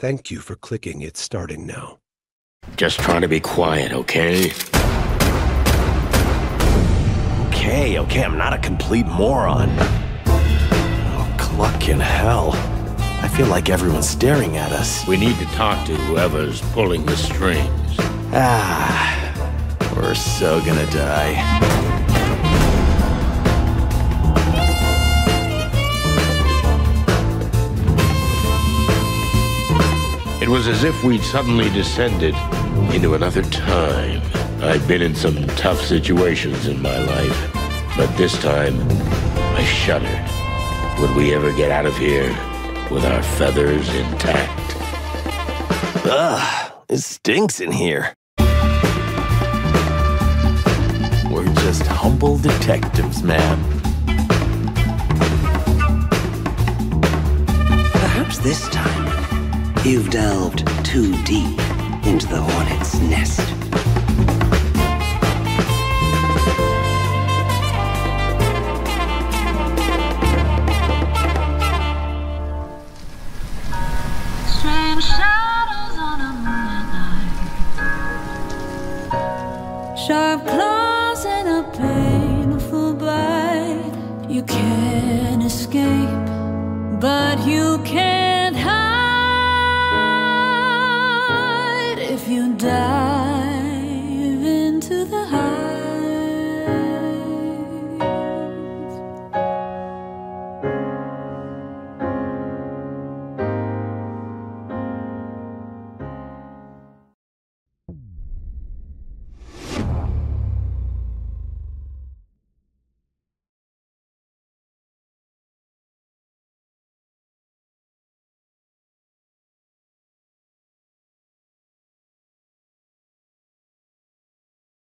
Thank you for clicking It's Starting Now. Just trying to be quiet, okay? Okay, okay, I'm not a complete moron. Oh, cluck in hell. I feel like everyone's staring at us. We need to talk to whoever's pulling the strings. Ah, we're so gonna die. It was as if we'd suddenly descended into another time. I've been in some tough situations in my life, but this time I shuddered. Would we ever get out of here with our feathers intact? Ugh, it stinks in here. We're just humble detectives, man. Perhaps this time, you've delved too deep into the hornet's nest. Sharp claws in a painful bite. You can't escape, but you can.